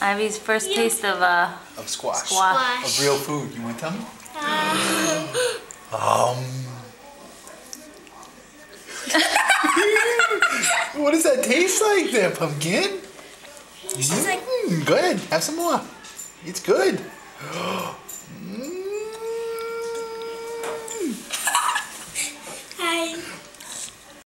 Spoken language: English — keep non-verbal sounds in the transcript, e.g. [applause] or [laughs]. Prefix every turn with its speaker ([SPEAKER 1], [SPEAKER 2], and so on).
[SPEAKER 1] Ivy's first taste of uh,
[SPEAKER 2] of squash.
[SPEAKER 1] squash.
[SPEAKER 2] of real food. You want to tell me? Uh. Um. [laughs] what does that taste like there, pumpkin?
[SPEAKER 3] She's
[SPEAKER 2] mm, mm-hmm. like, good. Have some more. It's good. [gasps] mm.